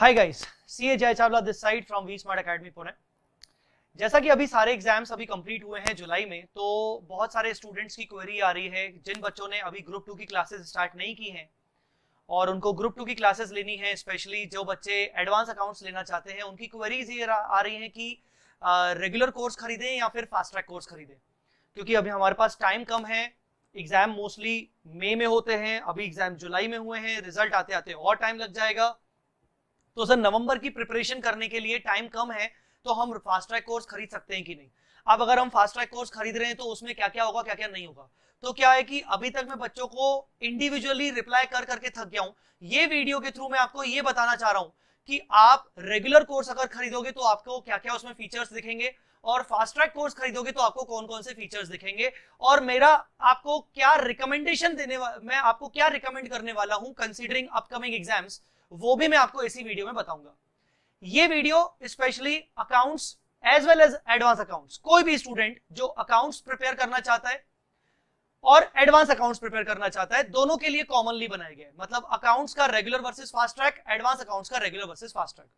Hi guys CA Jay Chawla this side from V Smart Academy Pune जैसा कि अभी सारे एग्ज़ाम्स अभी कंप्लीट हुए हैं जुलाई में तो बहुत सारे स्टूडेंट्स की क्वेरी आ रही है, जिन बच्चों ने अभी ग्रुप टू की क्लासेस स्टार्ट नहीं की हैं, और उनको ग्रुप टू की क्लासेस लेनी है स्पेशली जो बच्चे एडवांस अकाउंट्स लेना चाहते हैं, उनकी क्वेरीज ये आ रही हैं कि रेगुलर कोर्स खरीदें या फिर फास्ट ट्रैक कोर्स खरीदें। क्योंकि अभी हमारे पास टाइम कम है एग्ज़ाम मोस्टली मई में होते हैं, अभी एग्ज़ाम जुलाई में हुए हैं रिज़ल्ट आते आते और टाइम लग जाएगा तो सर, नवंबर की प्रिपरेशन करने के लिए टाइम कम है तो हम फास्ट ट्रैक कोर्स खरीद सकते हैं कि नहीं? अब अगर हम फास्ट ट्रैक कोर्स खरीद रहे हैं तो उसमें क्या क्या होगा क्या क्या नहीं होगा? तो क्या है कि अभी तक मैं बच्चों को इंडिविजुअली रिप्लाई कर करके थक गया हूँ। ये वीडियो के थ्रू मैं आपको ये बताना चाह रहा हूँ कि आप रेगुलर कोर्स अगर खरीदोगे तो आपको क्या क्या उसमें फीचर्स दिखेंगे? और फास्ट ट्रैक कोर्स खरीदोगे तो आपको कौन कौन से फीचर्स दिखेंगे? और मेरा आपको क्या रिकमेंडेशन देने मैं आपको क्या रिकमेंड करने वाला हूँ कंसीडरिंग अपकमिंग एग्ज़ाम्स वो भी मैं आपको इसी वीडियो में बताऊँगा। ये video specially accounts as well as advance accounts कोई भी स्टूडेंट जो अकाउंट्स प्रिपेयर करना चाहता है और एडवांस अकाउंट्स प्रिपेयर करना चाहता है, दोनों के लिए कॉमनली बनाए गए मतलब अकाउंट्स का regular versus fast track advance accounts का रेगुलर वर्सेस फास्ट ट्रैक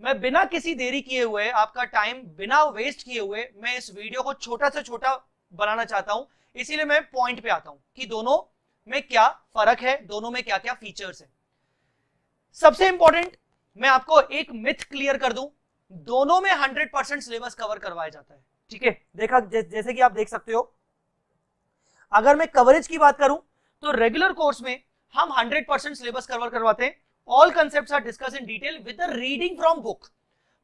मैं बिना किसी देरी किए हुए, आपका टाइम बिना वेस्ट किए हुए, मैं इस वीडियो को छोटा से छोटा बनाना चाहता हूँ। इसीलिए मैं पॉइंट पे आता हूँ कि दोनों में क्या फ़र्क है, दोनों में क्या क्या फीचर्स है। सबसे इंपॉर्टेंट मैं आपको एक मिथ क्लियर कर दूँ, दोनों में 100 परसेंट सिलेबस कवर करवाया जाता है। ठीक है? देखा जैसे कि आप देख सकते हो, अगर मैं कवरेज की बात करूँ तो रेगुलर कोर्स में हम 100 परसेंट सिलेबस कवर करवाते हैं। All concept are discuss in detail with reading from book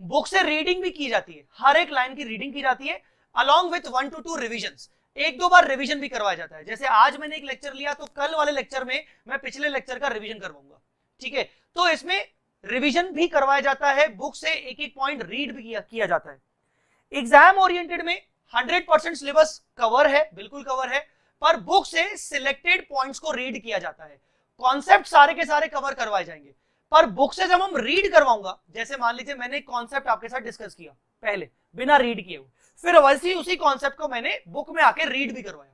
book से रीडिंग भी की जाती है। हर एक लाइन की रीडिंग की जाती है along with one two two revision एक दो बार रिविजन भी करवाया जाता है। जैसे आज मैंने एक लेक्चर लिया तो कल वाले लेक्चर में मैं पिछले लेक्चर का रिविजन करवाऊँगा। ठीक है? तो इसमें रिविजन भी करवाया जाता है बुक से एक एक पॉइंट रीड भी किया, जाता है। एग्ज़ाम ओरिएंटेड में 100 परसेंट सिलेबस कवर है बिल्कुल कवर है पर बुक से सिलेक्टेड पॉइंट्स को रीड किया जाता है। कॉन्सेप्ट सारे के सारे कवर करवाए जाएँगे। पर बुक से जब हम रीड करवाऊँगा जैसे मान लीजिए मैंने कॉन्सेप्ट आपके साथ डिस्कस किया पहले बिना रीड किए फिर वैसे उसी कॉन्सेप्ट को मैंने बुक में आके रीड भी करवाया।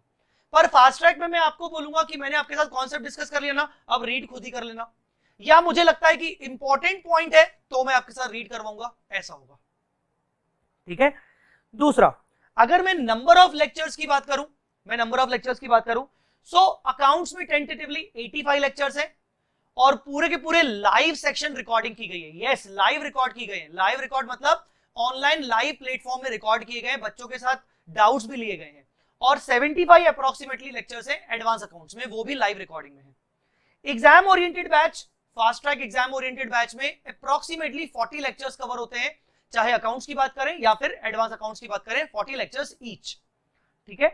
पर फास्ट ट्रैक में मैं आपको बोलूँगा कि मैंने आपके साथ कॉन्सेप्ट डिस्कस कर लिया ना अब रीड खुद ही कर लेना। या मुझे लगता है कि इंपॉर्टेंट पॉइंट है तो मैं आपके साथ रीड करवाऊँगा, ऐसा होगा। ठीक है? दूसरा, अगर मैं नंबर ऑफ़ लेक्चर्स की बात करूँ, मैं नंबर ऑफ़ लेक्चर्स की बात करूँ सो अकाउंट्स में टेंटेटिवली 85 लेक्चर्स है, और पूरे के पूरे लाइव सेक्शन रिकॉर्डिंग की गई है। यस लाइव रिकॉर्ड की गई है। लाइव रिकॉर्ड मतलब ऑनलाइन लाइव प्लेटफॉर्म में रिकॉर्ड किए गए बच्चों के साथ डाउट्स भी लिए गए हैं। और 75 अप्रोक्सीमेटली लेक्चर्स है एडवांस अकाउंट्स में, वो भी लाइव रिकॉर्डिंग में है। Exam oriented batch fast track exam oriented batch में अप्रोक्सीमेटली 40 लेक्चर्स कवर होते हैं। चाहे अकाउंट्स की बात करें या फिर एडवांस अकाउंट्स की बात करें 40 लेक्चर्स ईच ठीक है?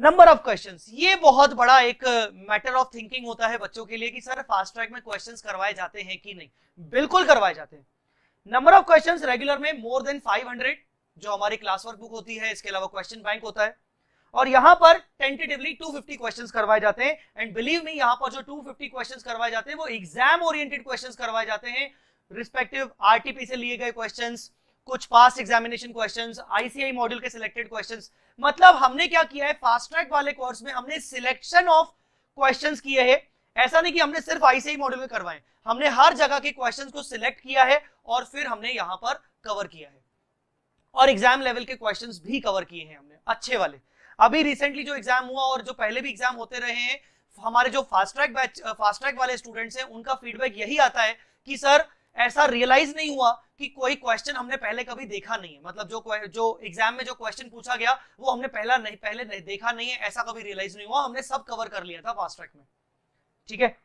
नंबर ऑफ़ क्वेश्चंस ये बहुत बड़ा एक मैटर ऑफ़ थिंकिंग होता है बच्चों के लिए कि सर फास्ट ट्रैक में क्वेश्चंस करवाए जाते हैं कि नहीं? बिल्कुल करवाए जाते हैं। नंबर ऑफ़ क्वेश्चंस रेगुलर में मोर देन 500 जो हमारी क्लास वर्क बुक होती है, इसके अलावा क्वेश्चन बैंक होता है। और यहाँ पर टेंटेटिवली 250 क्वेश्चंस करवाए जाते हैं। एंड बिलीव मी यहाँ पर जो 250 क्वेश्चंस करवाए जाते हैं, वो एग्ज़ाम ओरिएंटेड क्वेश्चंस करवाए जाते हैं। रिस्पेक्टिव आरटीपी से लिए गए क्वेश्चंस कुछ past examination questions ICI module के सिलेक्टेड क्वेश्चंस मतलब हमने क्या किया है? फास्ट ट्रैक वाले कोर्स में हमने सिलेक्शन ऑफ़ क्वेश्चंस किए हैं। ऐसा नहीं कि हमने सिर्फ़ आईसीआई मॉड्यूल में करवाए। हमने हर जगह के क्वेश्चंस को सिलेक्ट किया है और फिर हमने यहाँ पर कवर किया है। और एग्ज़ाम लेवल के क्वेश्चंस भी कवर किए हैं हमने, अच्छे वाले। अभी रिसेंटली जो एग्ज़ाम हुआ और जो पहले भी एग्ज़ाम होते रहे हैं, हमारे जो fast track batch fast track वाले स्टूडेंट्स हैं, उनका फीडबैक यही आता है कि, सर, ऐसा रियलाइज़ नहीं हुआ कि कोई क्वेश्चन हमने पहले कभी देखा नहीं है। मतलब जो जो एग्ज़ाम में जो क्वेश्चन पूछा गया, वो हमने पहला नहीं, पहले नहीं, देखा नहीं है, ऐसा कभी रियलाइज़ नहीं हुआ। हमने सब कवर कर लिया था फास्ट ट्रैक में। ठीक है?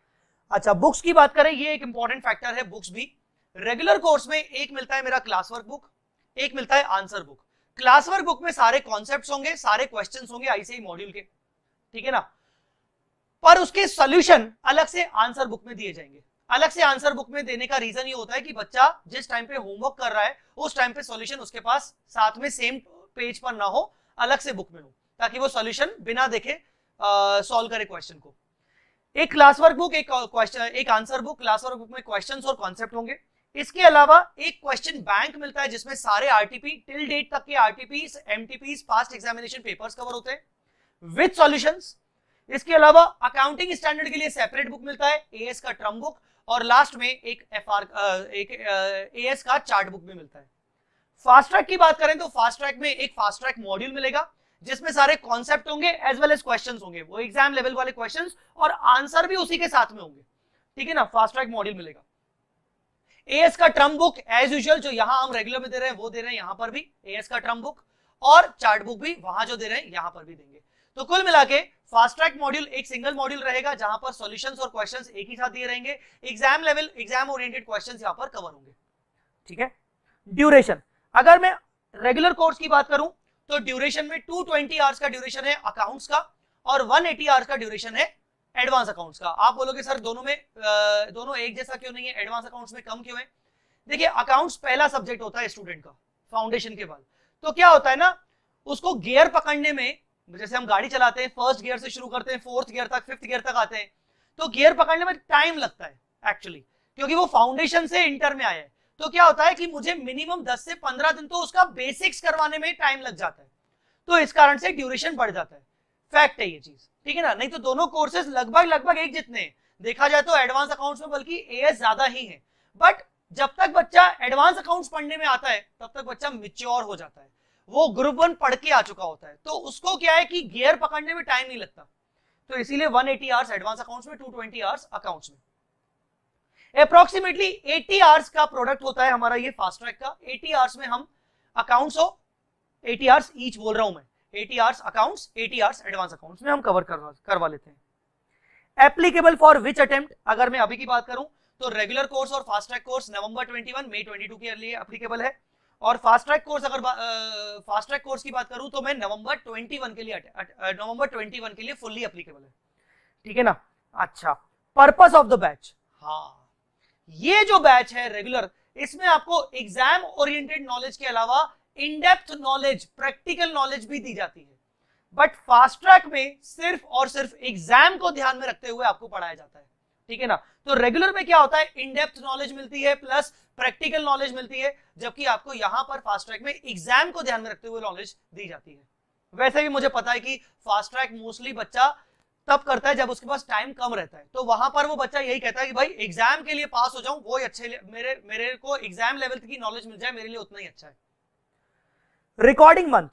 अच्छा बुक्स की बात करें, ये एक इंपॉर्टेंट फैक्टर है बुक्स भी। रेगुलर कोर्स में एक मिलता है मेरा क्लास वर्क बुक एक मिलता है आंसर बुक क्लास बुक में सारे कॉन्सेप्ट होंगे, सारे क्वेश्चन होंगे आईसीआई मॉड्यूल के, ठीक है ना? पर उसके सोल्यूशन अलग से आंसर बुक में दिए जाएँगे। अलग से आंसर बुक में देने का रीजन ये होता है कि बच्चा जिस टाइम पे होमवर्क कर रहा है, उस टाइम पे सॉल्यूशन उसके पास साथ में सेम पेज पर ना हो, अलग से बुक में हो, ताकि वो सॉल्यूशन बिना देखे सॉल्व करे क्वेश्चन को। एक क्लास वर्क बुक एक क्वेश्चन एक answer book class work book में क्वेश्चन और कॉन्सेप्ट होंगे। इसके अलावा एक क्वेश्चन बैंक मिलता है जिसमें सारे आरटीपी टिल डेट तक के RTP MTP past examination papers cover होते हैं। विथ सॉल्यूशंस इसके अलावा अकाउंटिंग स्टैंडर्ड के लिए सेपरेट बुक मिलता है एएस का ट्रम बुक और लास्ट में एक एफ़ आर एक ए एस का चार्ट बुक भी मिलता है। फास्ट ट्रैक की बात करें तो फास्ट ट्रैक में एक फास्ट ट्रैक मॉड्यूल मिलेगा, जिसमें सारे कॉन्सेप्ट होंगे एज वेल एज क्वेश्चंस होंगे। वो एग्ज़ाम लेवल वाले क्वेश्चंस और आंसर भी उसी के साथ में होंगे। ठीक है ना? फास्ट ट्रैक मॉड्यूल मिलेगा। एएस का ट्रम बुक एज यूजुअल जो यहाँ हम रेगुलर में दे रहे हैं, वो दे रहे हैं यहाँ पर भी एएस का ट्रम बुक और चार्ट बुक भी वहाँ जो दे रहे हैं, यहाँ पर भी देंगे। तो कुल मिला के फास्ट ट्रैक मॉड्यूल एक सिंगल मॉड्यूल रहेगा, जहाँ पर सॉल्यूशंस और क्वेश्चंस एक ही साथ दिए रहेंगे। Exam level exam oriented questions यहाँ पर कवर होंगे। ठीक है? ड्यूरेशन अगर मैं रेगुलर कोर्स की बात करूँ तो ड्यूरेशन में 220 आवर्स का ड्यूरेशन है अकाउंट्स का और 180 आवर्स का ड्यूरेशन है एडवांस अकाउंट्स का। आप बोलोगे, सर, दोनों में दोनों एक जैसा क्यों नहीं है? एडवांस अकाउंट्स में कम क्यों है? देखिए अकाउंट्स पहला सब्जेक्ट होता है स्टूडेंट का फाउंडेशन के बाद। तो क्या होता है ना, उसको गियर पकड़ने में, जैसे हम गाड़ी चलाते हैं फ़र्स्ट गियर से शुरू करते हैं फोर्थ गियर तक फिफ्थ गियर तक आते हैं तो गियर पकड़ने में टाइम लगता है एक्चुअली क्योंकि वो फाउंडेशन से इंटर में आया है। तो क्या होता है कि मुझे मिनिमम 10 से 15 दिन तो उसका बेसिक्स करवाने में टाइम लग जाता है। तो इस कारण से ड्यूरेशन बढ़ जाता है। फैक्ट है ये चीज़। ठीक है ना? नहीं तो दोनों कोर्सेज लगभग लगभग एक जितने देखा जाए तो एडवांस अकाउंट्स में बल्कि एएस ज़्यादा ही है। बट जब तक बच्चा एडवांस अकाउंट्स पढ़ने में आता है, तब तक बच्चा मिच्योर हो जाता है। वो ग्रुप वन पढ़ के आ चुका होता है। तो उसको क्या है कि गियर पकड़ने में टाइम नहीं लगता। तो इसीलिए 180 आवर्स एडवांस अकाउंट्स में 220 आवर्स अकाउंट्स में। अप्रोक्सीमेटली 80 आवर्स का प्रोडक्ट होता है हमारा ये फास्ट ट्रैक का। 80 आवर्स में हम अकाउंट्स हो 80 आवर्स ईच बोल रहा हूँ मैं। 80 hours accounts 80 hours advance accounts में हम कवर करवा लेते हैं। एप्लीकेबल फॉर विच अटेम्प्ट अगर मैं अभी की बात करूँ तो रेगुलर कोर्स और फास्ट ट्रैक कोर्स नवंबर 21 मई 22 के लिए एप्लीकेबल है। और फास्ट ट्रैक कोर्स अगर फास्ट ट्रैक कोर्स की बात करूँ तो मैं नवंबर 21 के लिए नवंबर 21 के लिए फुल्ली एप्लीकेबल है। ठीक है ना? अच्छा। पर्पस ऑफ़ द बैच हाँ। ये जो बैच है रेगुलर इसमें आपको एग्ज़ाम ओरिएंटेड नॉलेज के अलावा in depth knowledge practical knowledge भी दी जाती है। बट फास्ट ट्रैक में सिर्फ़ और सिर्फ़ एग्ज़ाम को ध्यान में रखते हुए आपको पढ़ाया जाता है। ठीक है ना? तो रेगुलर में क्या होता है? इनडेप्थ नॉलेज मिलती है प्लस प्रैक्टिकल नॉलेज मिलती है, जबकि आपको यहाँ पर फास्ट ट्रैक में एग्ज़ाम को ध्यान में रखते हुए नॉलेज दी जाती है। वैसे भी मुझे पता है कि फास्ट ट्रैक मोस्टली बच्चा तब करता है जब उसके पास टाइम कम रहता है। तो वहाँ पर वो बच्चा यही कहता है कि भाई एग्ज़ाम के लिए पास हो जाऊँ, वो ही अच्छे मेरे मेरे को एग्ज़ाम लेवल की नॉलेज मिल जाए, मेरे लिए उतना ही अच्छा है। रिकॉर्डिंग मंथ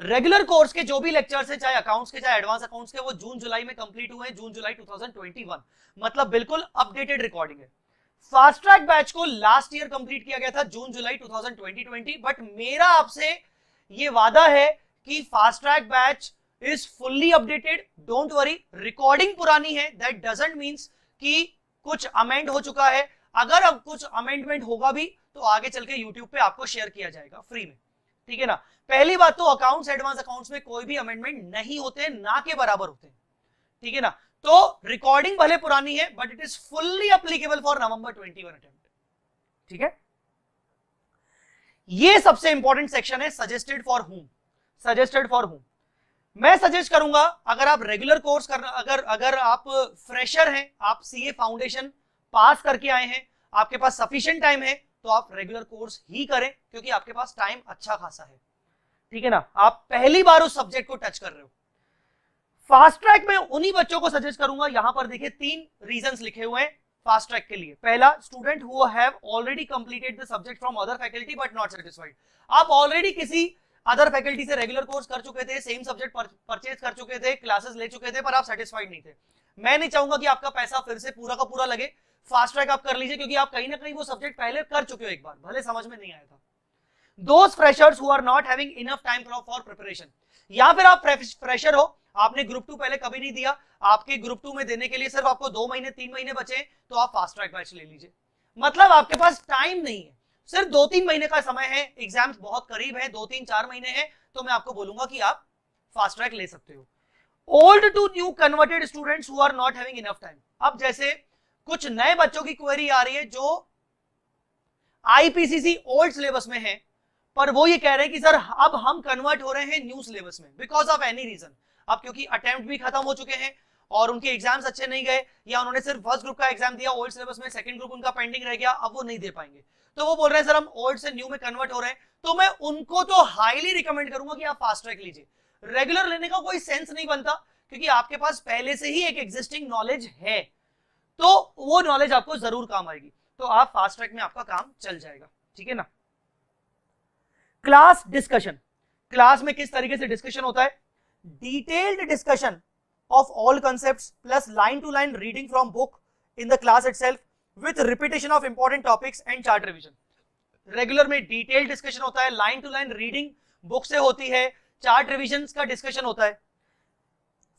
रेगुलर कोर्स के जो भी लेक्चर्स है, चाहे अकाउंट्स के, चाहे एडवांस अकाउंट्स के, वो जून जुलाई में कंप्लीट हुए हैं जून जुलाई 2021 मतलब बिल्कुल अपडेटेड रिकॉर्डिंग है। फास्ट ट्रैक बैच को लास्ट ईयर कंप्लीट किया गया था जून जुलाई 2020 बट मेरा आपसे ये वादा है कि fast track batch is fully updated don't worry recording पुरानी है. दैट डजेंट मीन्स कि कुछ अमेंड हो चुका है। अगर अब कुछ अमेंडमेंट होगा भी तो आगे चल के यूट्यूब पे आपको शेयर किया जाएगा फ्री में। ठीक है ना? पहली बात तो अकाउंट्स एडवांस अकाउंट्स में कोई भी अमेंडमेंट नहीं होते, ना के बराबर होते। ठीक है ना? तो रिकॉर्डिंग भले पुरानी है but it is fully applicable for November 21 attempt ठीक है? ये सबसे इंपॉर्टेंट सेक्शन है suggested for whom suggested for whom मैं सजेस्ट करूँगा, अगर आप रेगुलर कोर्स करना अगर अगर आप फ्रेशर हैं, आप सीए फाउंडेशन पास करके आए हैं, आपके पास सफिशिएंट टाइम है तो आप रेगुलर कोर्स ही करें, क्योंकि आपके पास टाइम अच्छा खासा है। ठीक है ना? आप पहली बार उस सब्जेक्ट को टच कर रहे हो। फास्ट ट्रैक में उन्हीं बच्चों को सजेस्ट करूँगा, यहाँ पर देखिए तीन रीजंस लिखे हुए हैं फास्ट ट्रैक के लिए। पहला student who have already completed the subject from other faculty but not satisfied आप ऑलरेडी किसी अदर फैकल्टी से रेगुलर कोर्स कर चुके थे सेम सब्जेक्ट परचेज कर चुके थे क्लासेस ले चुके थे, पर आप सेटिस्फाइड नहीं थे। मैं नहीं चाहूँगा कि आपका पैसा फिर से पूरा का पूरा लगे। फास्ट ट्रैक आप कर लीजिए, क्योंकि आप कहीं ना कहीं वो सब्जेक्ट पहले कर चुके हो एक बार, भले समझ में नहीं आया था। Those freshers who are not having enough time for preparation या फिर आप फ्रेशर हो, आपने ग्रुप टू पहले कभी नहीं दिया, आपके ग्रुप टू में देने के लिए सिर्फ़ आपको दो महीने, तीन महीने बचे तो आप फास्ट ट्रैक बैच ले लीजिए। मतलब आपके पास टाइम नहीं है। सिर्फ़ दो तीन महीने का समय है एग्ज़ाम्स बहुत करीब है, दो तीन चार महीने हैं तो मैं आपको बोलूँगा कि आप फास्ट ट्रैक ले सकते हो। Old to new converted students who are not having enough time अब जैसे कुछ नए बच्चों की क्वेरी आ रही है जो आईपीसीसी ओल्ड सिलेबस में है, पर वो ये कह रहे हैं कि, सर, अब हम कन्वर्ट हो रहे हैं न्यू सिलेबस में बिकॉज़ ऑफ़ एनी रीजन अब क्योंकि अटेम्प्ट भी खत्म हो चुके हैं और उनके एग्ज़ाम्स अच्छे नहीं गए, या उन्होंने सिर्फ़ फ़र्स्ट ग्रुप का एग्ज़ाम दिया ओल्ड सिलेबस में सेकंड ग्रुप उनका पेंडिंग रह गया, अब वो नहीं दे पाएँगे। तो वो बोल रहे हैं, सर, हम ओल्ड से न्यू में कन्वर्ट हो रहे हैं। तो मैं उनको तो हाईली रिकमेंड करूँगा कि आप फास्ट ट्रैक लीजिए। रेगुलर लेने का कोई सेंस नहीं बनता, क्योंकि आपके पास पहले से ही एक एग्जिस्टिंग नॉलेज है। तो वो नॉलेज आपको ज़रूर काम आएगी। तो आप फास्ट ट्रैक में आपका काम चल जाएगा। ठीक है ना? क्लास डिस्कशन क्लास में किस तरीके से डिस्कशन होता है? Detailed discussion of all concept plus line to line reading from book in the class itself with repetition of important topics and chart revision regular में डिटेल डिस्कशन होता है line to line reading book से होती है chart revision का discussion होता है।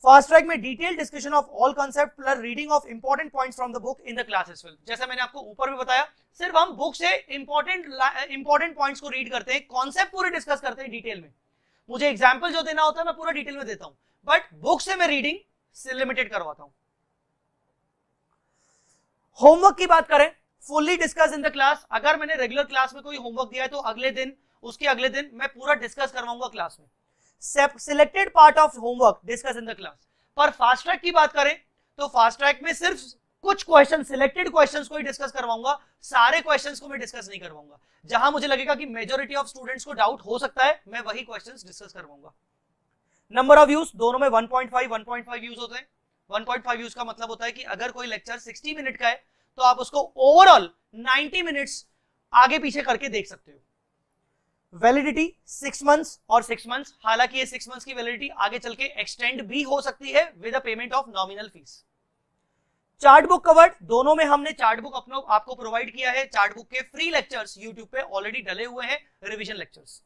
Fast track में detail discussion of all concept plus reading of important points from the book in the class as well जैसा मैंने आपको ऊपर भी बताया, सिर्फ़ हम बुक से इंपॉर्टेंट इंपॉर्टेंट पॉइंट्स को रीड करते हैं कॉन्सेप्ट पूरे डिस्कस करते हैं डिटेल में। मुझे एग्ज़ाम्पल जो देना होता है, मैं पूरा डिटेल में देता हूँ। बट बुक से मैं रीडिंग से लिमिटेड करवाता हूँ। होमवर्क की बात करें fully discuss in the class अगर मैंने रेगुलर क्लास में कोई होमवर्क दिया है तो अगले दिन, उसके अगले दिन मैं पूरा डिस्कस करवाऊँगा क्लास में। Selected part of homework discuss in the class पर फास्ट ट्रैक की बात करें तो फास्ट ट्रैक में सिर्फ़ कुछ क्वेश्चन सिलेक्टेड क्वेश्चंस को ही डिस्कस करवाऊँगा, सारे क्वेश्चंस को मैं डिस्कस नहीं करवाऊँगा। जहाँ मुझे लगेगा कि मेजोरिटी ऑफ़ स्टूडेंट्स को डाउट हो सकता है, मैं वही क्वेश्चंस डिस्कस करवाऊँगा। नंबर ऑफ़ व्यूज़ दोनों में 1.5 1.5 व्यूज़ होते हैं। 1.5 व्यूज़ का मतलब होता है कि अगर कोई लेक्चर 60 मिनट का है तो आप उसको ओवरऑल 90 मिनट्स आगे पीछे करके देख सकते हो। वैलिडिटी सिक्स मंथ्स और सिक्स मंथ्स हालाँकि ये सिक्स मंथ्स की वैलिडिटी आगे चल के एक्सटेंड भी हो सकती है with a payment of nominal fees chart book covered दोनों में हमने चार्ट बुक अपना, आपको प्रोवाइड किया है। चार्ट बुक के फ्री लेक्चर्स यूट्यूब पे ऑलरेडी डले हुए हैं revision lectures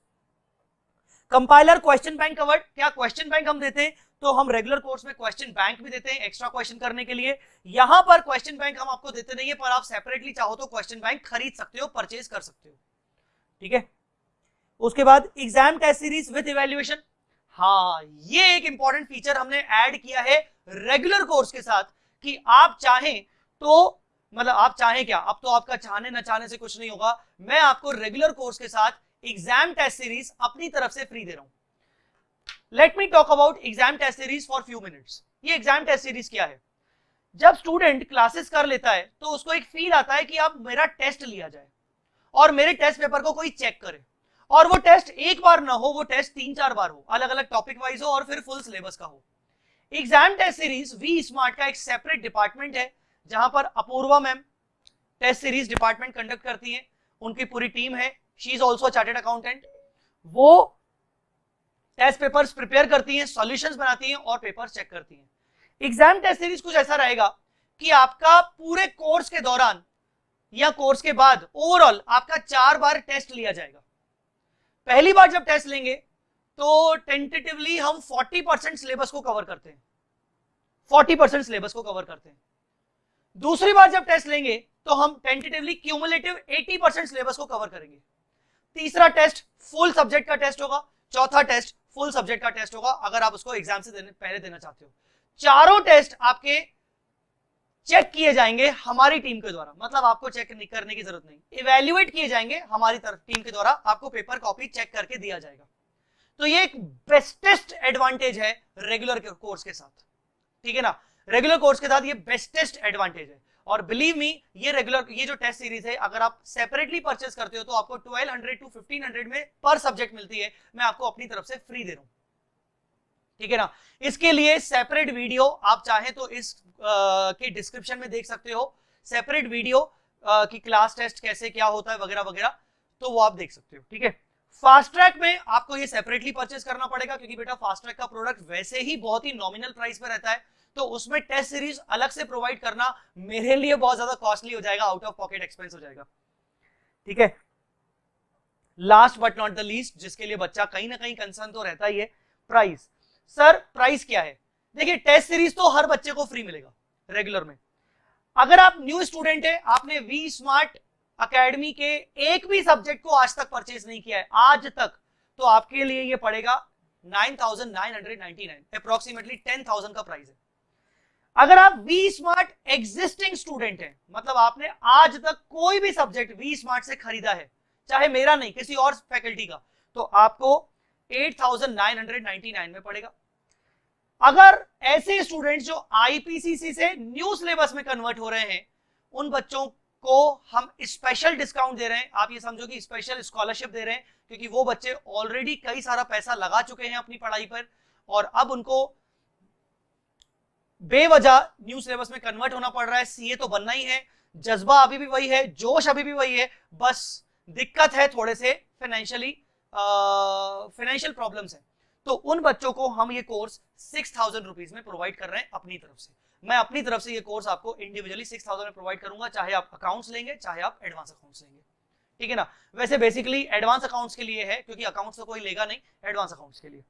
compiler question bank covered क्या क्वेश्चन बैंक हम देते हैं? तो हम रेगुलर कोर्स में क्वेश्चन बैंक भी देते हैं एक्स्ट्रा क्वेश्चन करने के लिए। यहाँ पर क्वेश्चन बैंक हम आपको देते नहीं है, पर आप सेपरेटली चाहो तो क्वेश्चन बैंक खरीद सकते हो परचेज कर सकते हो। ठीक है? उसके बाद exam test series with evaluation हाँ ये एक इंपॉर्टेंट फीचर हमने ऐड किया है रेगुलर कोर्स के साथ कि आप चाहें तो मतलब आप चाहें क्या? अब तो आपका चाहने ना चाहने से कुछ नहीं होगा। मैं आपको रेगुलर कोर्स के साथ एग्ज़ाम टेस्ट सीरीज़ अपनी तरफ़ से फ्री दे रहा हूँ। Let me talk about exam test series for few minutes ये एग्ज़ाम टेस्ट सीरीज़ क्या है? जब स्टूडेंट क्लासेस कर लेता है तो उसको एक फील आता है कि अब मेरा टेस्ट लिया जाए और मेरे टेस्ट पेपर को कोई चेक करे। और वो टेस्ट एक बार ना हो, वो टेस्ट तीन चार बार हो। अलग अलग टॉपिक वाइज हो और फिर फुल सिलेबस का हो। Exam test series V Smart का एक सेपरेट डिपार्टमेंट है, जहाँ पर Apoorva ma'am test series department conduct करती है। उनकी पूरी टीम है। She is also chartered accountant वो टेस्ट पेपर्स प्रिपेयर करती हैं सॉल्यूशंस बनाती हैं और पेपर्स चेक करती हैं। एग्ज़ाम टेस्ट सीरीज़ कुछ ऐसा रहेगा कि आपका पूरे कोर्स के दौरान या कोर्स के बाद ओवरऑल आपका चार बार टेस्ट लिया जाएगा। पहली बार जब टेस्ट लेंगे तो टेंटेटिवली हम 40 परसेंट सिलेबस को कवर करते हैं। 40 परसेंट सिलेबस को कवर करते हैं। दूसरी बार जब टेस्ट लेंगे तो हम टेंटेटिवली क्यूमुलेटिव 80 परसेंट सिलेबस को कवर करेंगे। तीसरा टेस्ट फुल सब्जेक्ट का टेस्ट होगा। चौथा टेस्ट फुल सब्जेक्ट का टेस्ट होगा अगर आप उसको एग्ज़ाम से देने, पहले देना चाहते हो। चारों टेस्ट आपके चेक किए जाएँगे हमारी टीम के द्वारा। मतलब आपको चेक करने की ज़रूरत नहीं। इवेल्युएट किए जाएँगे हमारी तरफ़, टीम के द्वारा। आपको पेपर कॉपी चेक करके दिया जाएगा। तो ये एक बेस्टेस्ट एडवांटेज है रेगुलर कोर्स के साथ। ठीक है ना? रेगुलर कोर्स के साथ ये बेस्टेस्ट एडवांटेज है। और बिलीव मी ये रेगुलर ये जो टेस्ट सीरीज़ है, अगर आप सेपरेटली परचेस करते हो तो आपको 1200 टू 1500 में पर सब्जेक्ट मिलती है। मैं आपको अपनी तरफ़ से फ्री दे रहा हूँ। ठीक है ना? इसके लिए सेपरेट वीडियो आप चाहे तो इस आ, के डिस्क्रिप्शन में देख सकते हो। सेपरेट वीडियो की क्लास टेस्ट कैसे क्या होता है वगैरह वगैरह तो वो आप देख सकते हो ठीक है? फास्ट ट्रैक में आपको ये सेपरेटली परचेस करना पड़ेगा क्योंकि बेटा फास्ट ट्रैक का प्रोडक्ट वैसे ही बहुत ही नॉमिनल प्राइस पे रहता है तो उसमें टेस्ट सीरीज़ अलग से प्रोवाइड करना मेरे लिए बहुत ज़्यादा कॉस्टली हो जाएगा आउट ऑफ़ पॉकेट एक्सपेंस हो जाएगा। ठीक है? Last but not the least जिसके लिए बच्चा कहीं ना कहीं कंसर्न तो रहता ही है प्राइस सर प्राइस क्या है? देखिए टेस्ट सीरीज़ तो हर बच्चे को फ्री मिलेगा रेगुलर में। अगर आप न्यू स्टूडेंट है आपने वी स्मार्ट अकेडमी के एक भी सब्जेक्ट को आज तक परचेज नहीं किया है आज तक तो आपके लिए ये पड़ेगा 9,999 अप्रोक्सीमेटली 10,000 का प्राइस है। अगर आप वी स्मार्ट एग्जिस्टिंग स्टूडेंट हैं मतलब आपने आज तक कोई भी सब्जेक्ट वी स्मार्ट से खरीदा है चाहे मेरा नहीं किसी और फैकल्टी का तो आपको 8,999 में पड़ेगा अगर ऐसे स्टूडेंट जो आईपीसीसी से न्यू सिलेबस में कन्वर्ट हो रहे हैं उन बच्चों को हम स्पेशल डिस्काउंट दे रहे हैं। आप ये समझो कि स्पेशल स्कॉलरशिप दे रहे हैं क्योंकि वो बच्चे ऑलरेडी कई सारा पैसा लगा चुके हैं अपनी पढ़ाई पर और अब उनको बेवजह न्यू सिलेबस में कन्वर्ट होना पड़ रहा है। सीए तो बनना ही है जज्बा अभी भी वही है जोश अभी भी वही है बस दिक्कत है थोड़े से फाइनेंशियली फाइनेंशियल प्रॉब्लम्स है। तो उन बच्चों को हम ये कोर्स सिक्स थाउज़ेंड रुपीज़ में प्रोवाइड कर रहे हैं अपनी तरफ़ से। मैं अपनी तरफ़ से ये कोर्स आपको इंडिविजुअली सिक्स थाउज़ेंड में प्रोवाइड करूँगा, चाहे आप अकाउंट्स लेंगे, चाहे आप एडवांस अकाउंट्स लेंगे। ठीक है ना? वैसे बेसिकली एडवांस अकाउंट्स के लिए है, क्योंकि अकाउंट्स तो कोई लेगा नहीं एडवांस अकाउंट्स के लिए।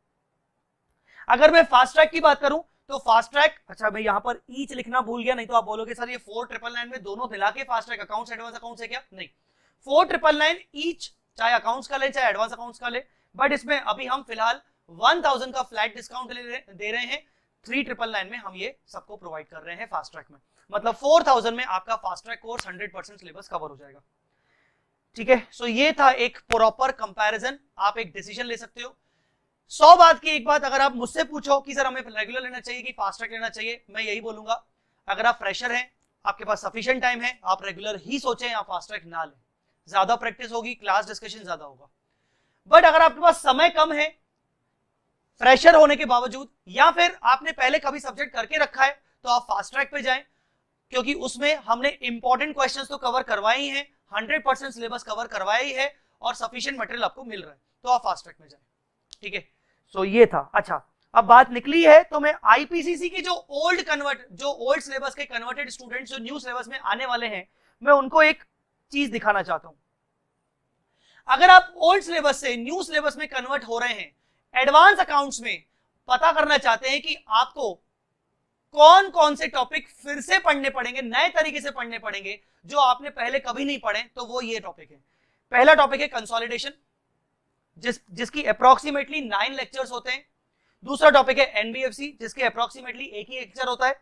अगर मैं फास्ट ट्रैक की बात करूँ तो फास्ट ट्रैक अच्छा मैं यहाँ पर ईच लिखना भूल गया, नहीं तो आप बोलोगे, सर, ये फोर ट्रिपल नाइन में दोनों मिला के fast track accounts advance accounts है क्या? नहीं। फोर ट्रिपल नाइन ईच चाहे अकाउंट्स का ले, चाहे एडवांस अकाउंट्स का ले बट इसमें अभी हम फ़िलहाल वन थाउज़ेंड का फ्लैट डिस्काउंट दे रहे हैं। थ्री ट्रिपल नाइन में हम ये सबको प्रोवाइड कर रहे हैं फास्ट ट्रैक में। मतलब फोर थाउज़ेंड में आपका fast track course hundred percent syllabus cover हो जाएगा। ठीक है? सो ये था एक प्रॉपर कंपैरिजन आप एक डिसीज़न ले सकते हो। सौ बात की एक बात अगर आप मुझसे पूछो कि सर हमें रेगुलर लेना चाहिए कि फास्ट ट्रैक लेना चाहिए, मैं यही बोलूँगा, अगर आप फ्रेशर हैं, आपके पास सफिशियंट टाइम है, आप रेगुलर ही सोचें, आप फास्ट ट्रैक ना लें। ज़्यादा प्रैक्टिस होगी क्लास डिस्कशन ज़्यादा होगा। बट अगर आपके पास समय कम है फ्रेशर होने के बावजूद, या फिर आपने पहले कभी सब्जेक्ट करके रखा है तो आप फास्ट ट्रैक पे जाएँ, क्योंकि उसमें हमने इंपॉर्टेंट क्वेश्चंस तो कवर करवाए ही हैं हंड्रेड परसेंट सिलेबस कवर करवाया ही है और सफिशियंट मटेरियल आपको मिल रहा है तो आप फास्ट ट्रैक में जाए। ठीक है? सो ये था। अच्छा अब बात निकली है तो मैं आईपीसीसी के जो ओल्ड कन्वर्ट जो ओल्ड सिलेबस के कन्वर्टेड स्टूडेंट्स जो न्यू सिलेबस में आने वाले हैं, मैं उनको एक चीज़ दिखाना चाहता हूँ। अगर आप ओल्ड सिलेबस से न्यू सिलेबस में कन्वर्ट हो रहे हैं एडवांस अकाउंट्स में पता करना चाहते हैं कि आपको कौन कौन से टॉपिक फिर से पढ़ने पड़ेंगे, नए तरीके से पढ़ने पड़ेंगे, जो आपने पहले कभी नहीं पढ़े तो वो ये टॉपिक है। पहला टॉपिक है कंसोलिडेशन जिस, जिसकी अप्रोक्सीमेटली नाइन लेक्चर्स होते हैं। दूसरा टॉपिक है एनबीएफसी जिसके अप्रोक्सीमेटली एक ही लेक्चर होता है।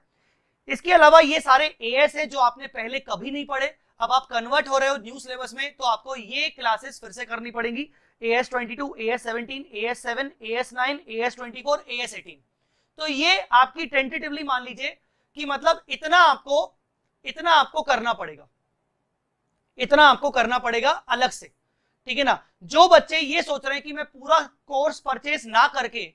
इसके अलावा ये सारे एएस है जो आपने पहले कभी नहीं पढ़े अब आप कन्वर्ट हो रहे हो न्यू सिलेबस में तो आपको ये क्लासेस फिर से करनी पड़ेंगी। AS twenty two AS seventeen AS seven AS nine AS twenty four AS eighteen तो ये आपकी टेंटेटिवली मान लीजिए कि मतलब इतना आपको इतना आपको करना पड़ेगा। इतना आपको करना पड़ेगा अलग से। ठीक है ना? जो बच्चे ये सोच रहे हैं कि मैं पूरा कोर्स परचेज ना करके,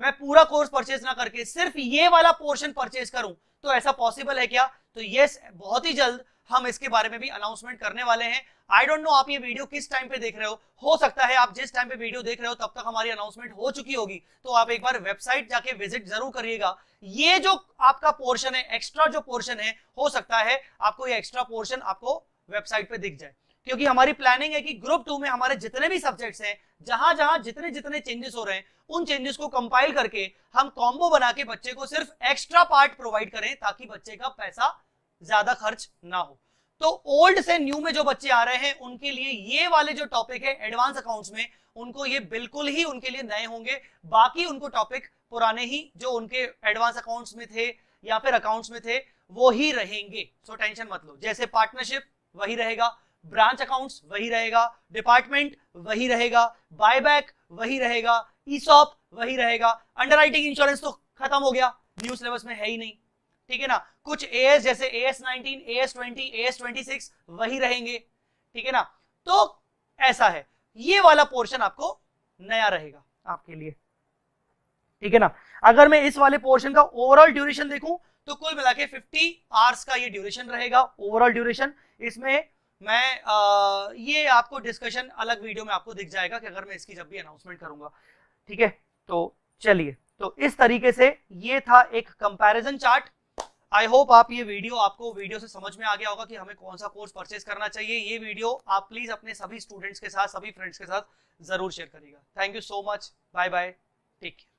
मैं पूरा कोर्स परचेज ना करके, सिर्फ़ ये वाला पोर्शन परचेज करूँ तो ऐसा पॉसिबल है क्या? तो यस बहुत ही जल्द हम इसके बारे में भी अनाउंसमेंट करने वाले हैं। आई डोंट नो आप ये वीडियो किस टाइम पे देख रहे हो। हो सकता है आप जिस टाइम पे वीडियो देख रहे हो तब तक हमारी अनाउंसमेंट हो चुकी होगी। तो आप एक बार वेबसाइट जाके विज़िट ज़रूर करिएगा। ये जो आपका पोर्शन है एक्स्ट्रा जो पोर्शन है, हो सकता है आपको ये एक्स्ट्रा पोर्शन आपको वेबसाइट पे दिख जाए। क्योंकि हमारी प्लानिंग है कि ग्रुप टू में हमारे जितने भी सब्जेक्ट्स हैं, जहाँ जहाँ जितने जितने चेंजेस हो रहे हैं, उन चेंजेस को कंपाइल करके हम कॉम्बो बना के बच्चे को सिर्फ़ एक्स्ट्रा पार्ट प्रोवाइड करें ताकि बच्चे का पैसा ज़्यादा खर्च ना हो। तो ओल्ड से न्यू में जो बच्चे आ रहे हैं, उनके लिए ये वाले जो टॉपिक है एडवांस अकाउंट्स में, उनको ये बिल्कुल ही उनके लिए नए होंगे। बाकी उनको टॉपिक पुराने ही, जो उनके एडवांस अकाउंट्स में थे या फिर अकाउंट्स में थे, वो ही रहेंगे। सो टेंशन मत लो। जैसे पार्टनरशिप वही रहेगा। ब्रांच अकाउंट्स वही रहेगा। डिपार्टमेंट वही रहेगा। बायबैक वही रहेगा। ईसॉप वही रहेगा। अंडरराइटिंग इंश्योरेंस तो खत्म हो गया। न्यू सिलेबस में है ही नहीं। ठीक है ना? कुछ एएस जैसे एएस 19, एएस 20, एएस 26 वही रहेंगे। ठीक है ना? तो ऐसा है। ये वाला पोर्शन आपको नया रहेगा आपके लिए। ठीक है ना? अगर मैं इस वाले पोर्शन का ओवरऑल ड्यूरेशन देखूँ तो कुल मिला के फिफ्टी आवर्स का ये ड्यूरेशन रहेगा ओवरऑल ड्यूरेशन इसमें मैं आ, ये आपको डिस्कशन अलग वीडियो में आपको दिख जाएगा कि अगर मैं इसकी जब भी अनाउंसमेंट करूँगा। ठीक है? तो चलिए। तो इस तरीके से ये था एक कंपैरिजन चार्ट आई होप आप ये वीडियो आपको वीडियो से समझ में आ गया होगा कि हमें कौन सा कोर्स परचेज करना चाहिए। ये वीडियो आप प्लीज़ अपने सभी स्टूडेंट्स के साथ, सभी फ्रेंड्स के साथ ज़रूर शेयर करिएगा। Thank you so much bye bye take care